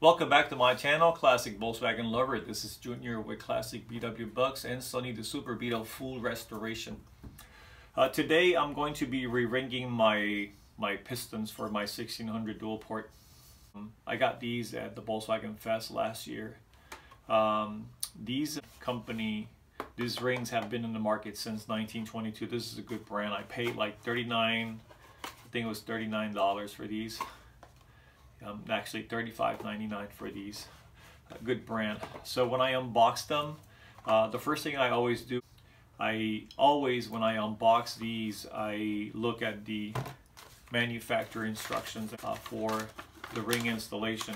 Welcome back to my channel, Classic Volkswagen Lover. This is Junior with Classic VW Bugs and Sonny the Super Beetle Full Restoration. Uh, today I'm going to be re-ringing my, my pistons for my 1600 dual port. Um, I got these at the Volkswagen Fest last year. Um, these company, these rings have been in the market since 1922. This is a good brand. I paid like 39, I think it was $39 for these um, actually $35.99 for these. Uh, good brand. So when I unbox them uh, the first thing I always do I always when I unbox these I look at the manufacturer instructions uh, for the ring installation.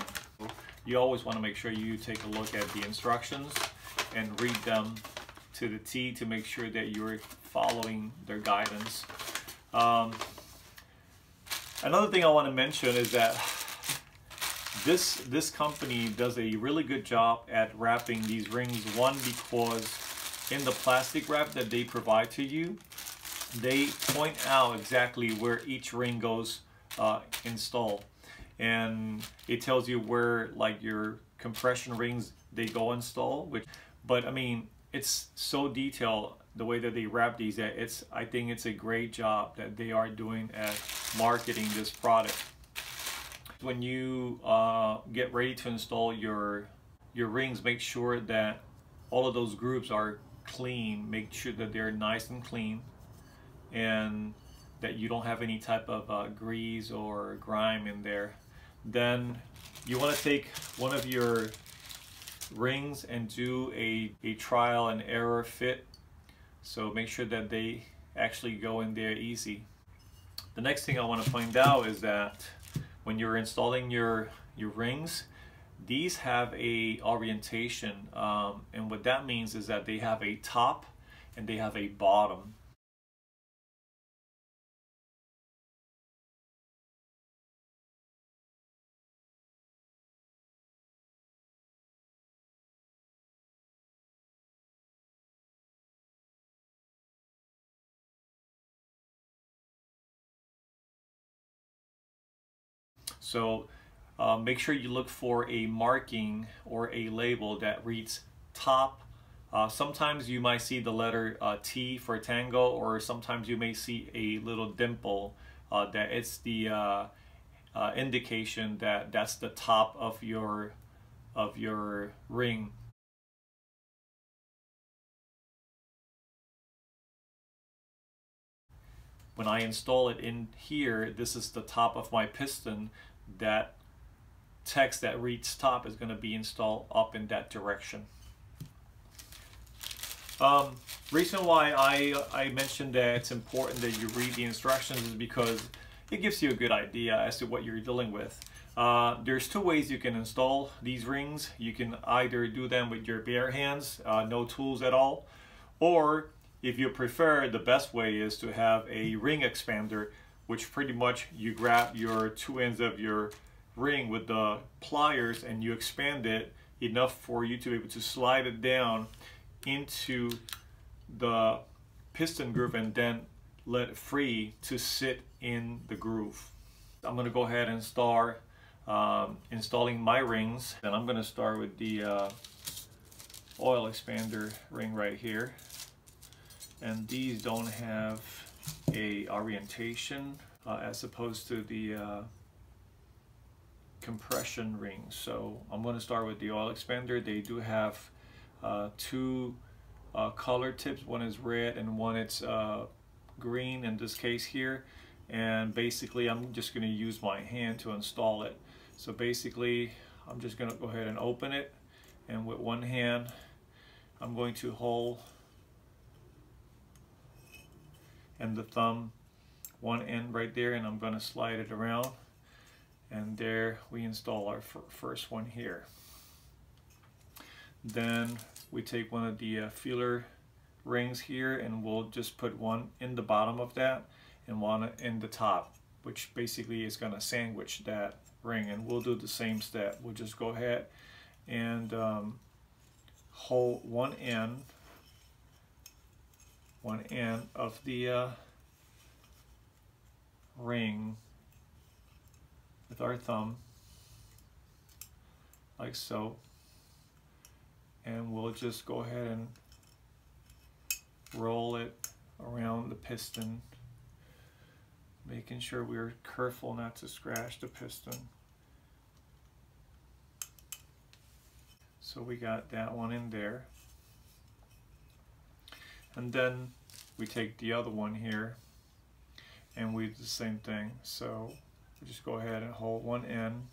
You always want to make sure you take a look at the instructions and read them to the T to make sure that you're following their guidance. Um, another thing I want to mention is that this this company does a really good job at wrapping these rings one because in the plastic wrap that they provide to you they point out exactly where each ring goes uh, and it tells you where like your compression rings they go install which but I mean it's so detailed the way that they wrap these that it's I think it's a great job that they are doing at marketing this product when you uh, get ready to install your your rings, make sure that all of those grooves are clean. Make sure that they're nice and clean and that you don't have any type of uh, grease or grime in there. Then you want to take one of your rings and do a, a trial and error fit. So make sure that they actually go in there easy. The next thing I want to point out is that when you're installing your your rings these have a orientation um, and what that means is that they have a top and they have a bottom So uh, make sure you look for a marking or a label that reads top. Uh, sometimes you might see the letter uh, T for tango or sometimes you may see a little dimple uh, that it's the uh, uh, indication that that's the top of your of your ring when I install it in here, this is the top of my piston that text that reads top is going to be installed up in that direction. Um, reason why I, I mentioned that it's important that you read the instructions is because it gives you a good idea as to what you're dealing with. Uh, there's two ways you can install these rings. You can either do them with your bare hands, uh, no tools at all, or if you prefer, the best way is to have a ring expander which pretty much you grab your two ends of your ring with the pliers and you expand it enough for you to be able to slide it down into the piston groove and then let it free to sit in the groove. I'm going to go ahead and start um, installing my rings and I'm going to start with the uh, oil expander ring right here and these don't have a orientation uh, as opposed to the uh, compression rings. So I'm going to start with the oil expander. They do have uh, two uh, color tips. One is red and one it's uh, green in this case here. And basically I'm just going to use my hand to install it. So basically I'm just going to go ahead and open it and with one hand I'm going to hold and the thumb one end right there and I'm going to slide it around and there we install our first one here. Then we take one of the uh, feeler rings here and we'll just put one in the bottom of that and one in the top which basically is going to sandwich that ring and we'll do the same step. We'll just go ahead and um, hold one end one end of the uh, ring with our thumb like so. And we'll just go ahead and roll it around the piston, making sure we're careful not to scratch the piston. So we got that one in there. And then we take the other one here and we do the same thing. So we just go ahead and hold one end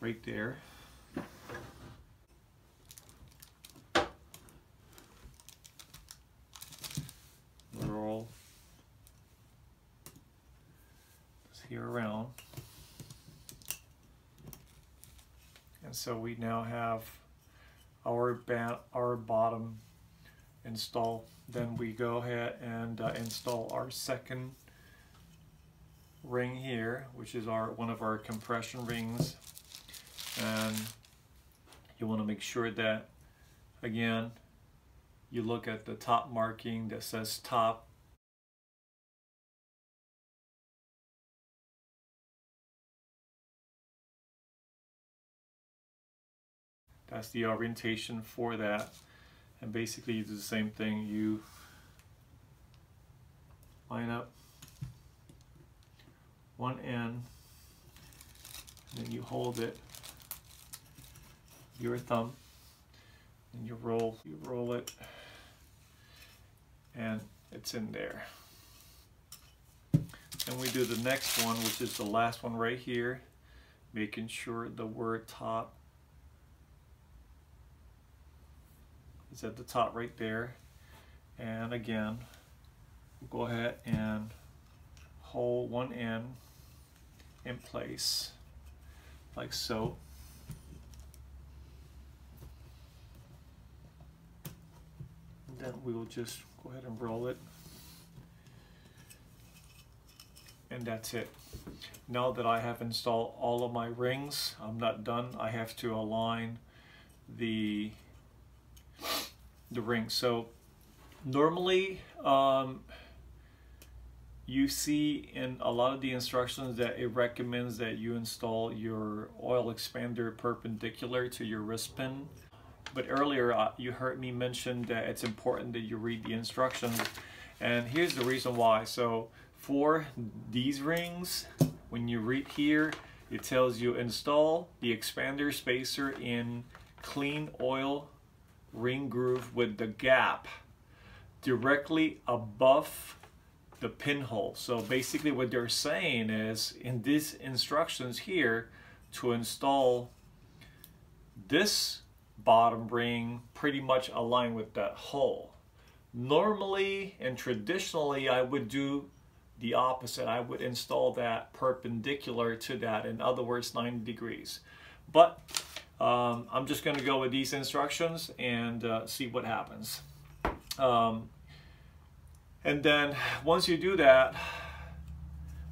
right there. Roll this here around. And so we now have our, our bottom install. Then we go ahead and uh, install our second ring here, which is our one of our compression rings. And you want to make sure that, again, you look at the top marking that says top That's the orientation for that. And basically you do the same thing. You line up one end, and then you hold it, your thumb, and you roll, you roll it, and it's in there. And we do the next one, which is the last one right here, making sure the word top is at the top right there. And again, go ahead and hold one end in place like so. And then we will just go ahead and roll it. And that's it. Now that I have installed all of my rings, I'm not done. I have to align the the ring. So normally um, you see in a lot of the instructions that it recommends that you install your oil expander perpendicular to your wrist pin. But earlier uh, you heard me mention that it's important that you read the instructions. And here's the reason why. So for these rings, when you read here, it tells you install the expander spacer in clean oil ring groove with the gap directly above the pinhole. So basically what they're saying is in these instructions here to install this bottom ring pretty much aligned with that hole. Normally and traditionally I would do the opposite. I would install that perpendicular to that, in other words 90 degrees. But um, I'm just going to go with these instructions and uh, see what happens. Um, and then once you do that,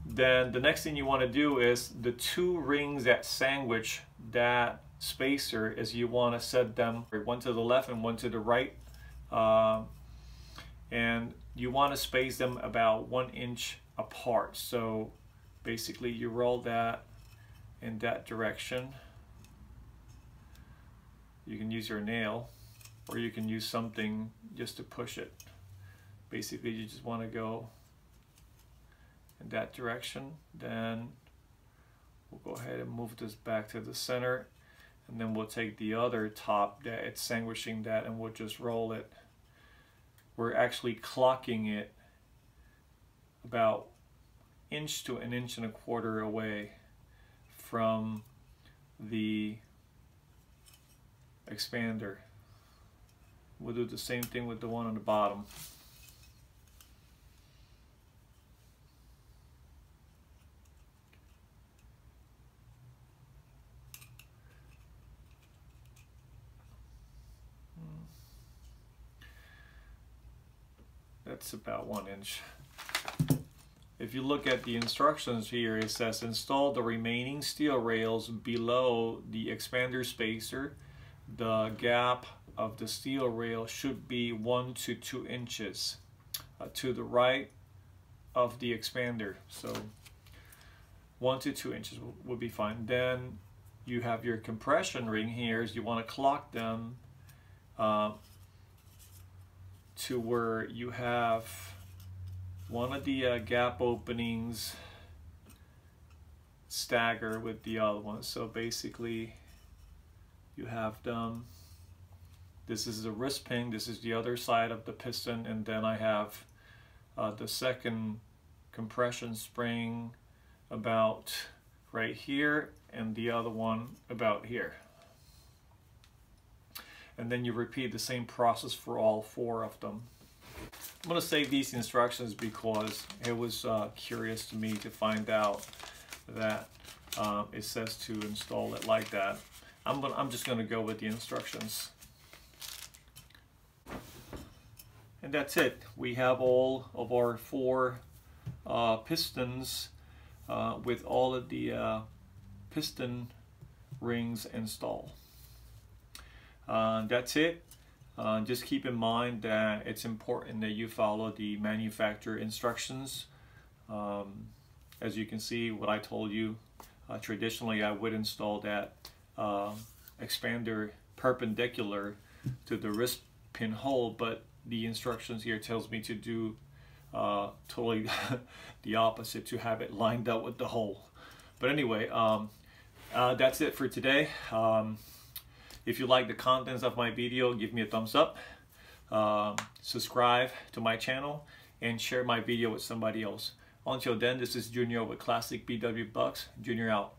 then the next thing you want to do is the two rings that sandwich that spacer is you want to set them one to the left and one to the right. Uh, and you want to space them about one inch apart. So basically you roll that in that direction you can use your nail or you can use something just to push it. Basically, you just want to go in that direction. Then we'll go ahead and move this back to the center and then we'll take the other top that it's sandwiching that and we'll just roll it. We're actually clocking it about inch to an inch and a quarter away from the expander. We'll do the same thing with the one on the bottom. Hmm. That's about one inch. If you look at the instructions here, it says install the remaining steel rails below the expander spacer the gap of the steel rail should be one to two inches uh, to the right of the expander. So one to two inches would be fine. Then you have your compression ring here you want to clock them uh, to where you have one of the uh, gap openings stagger with the other one. So basically you have them, this is the wrist pin, this is the other side of the piston, and then I have uh, the second compression spring about right here and the other one about here. And then you repeat the same process for all four of them. I'm going to save these instructions because it was uh, curious to me to find out that uh, it says to install it like that. I'm, gonna, I'm just going to go with the instructions. And that's it. We have all of our four uh, pistons uh, with all of the uh, piston rings installed. Uh, that's it. Uh, just keep in mind that it's important that you follow the manufacturer instructions. Um, as you can see, what I told you, uh, traditionally I would install that uh, expander perpendicular to the wrist pin hole, but the instructions here tells me to do uh, totally the opposite, to have it lined up with the hole. But anyway, um, uh, that's it for today. Um, if you like the contents of my video, give me a thumbs up, uh, subscribe to my channel, and share my video with somebody else. Until then, this is Junior with Classic VW Bugs. Junior out.